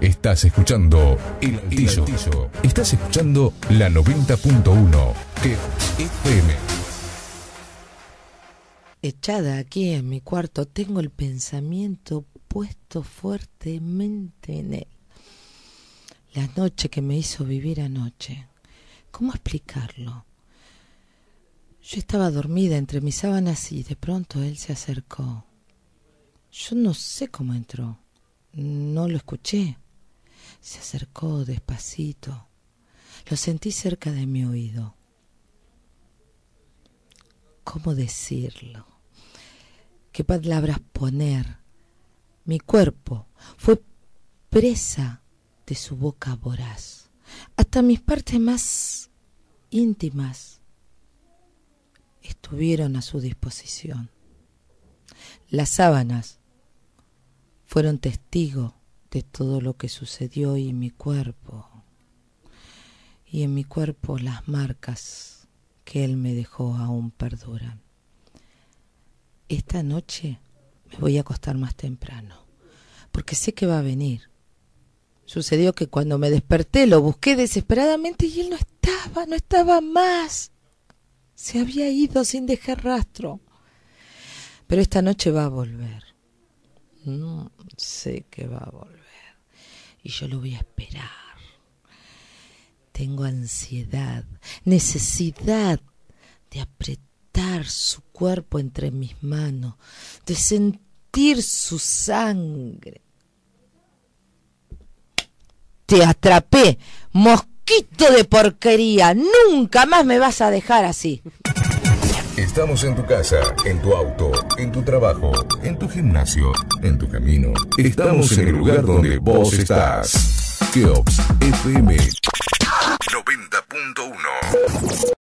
Estás escuchando El Altillo. Estás escuchando la 90.1 que FM. Echada aquí en mi cuarto, tengo el pensamiento puesto fuertemente en él. La noche que me hizo vivir anoche. ¿Cómo explicarlo? Yo estaba dormida entre mis sábanas y de pronto él se acercó. Yo no sé cómo entró. No lo escuché. Se acercó despacito. Lo sentí cerca de mi oído. ¿Cómo decirlo? ¿Qué palabras poner? Mi cuerpo fue presa de su boca voraz. Hasta mis partes más íntimas estuvieron a su disposición. Las sábanas fueron testigos de todo lo que sucedió y mi cuerpo, y en mi cuerpo las marcas que él me dejó aún perduran. Esta noche me voy a acostar más temprano, porque sé que va a venir. Sucedió que cuando me desperté lo busqué desesperadamente y él no estaba, no estaba más. Se había ido sin dejar rastro. Pero esta noche va a volver. No sé que va a volver. Y yo lo voy a esperar. Tengo ansiedad, necesidad de apretar su cuerpo entre mis manos, de sentir su sangre. Te atrapé, mosquito de porquería. Nunca más me vas a dejar así. Estamos en tu casa, en tu auto, en tu trabajo, en tu gimnasio, en tu camino. Estamos en el lugar donde vos estás. Keops FM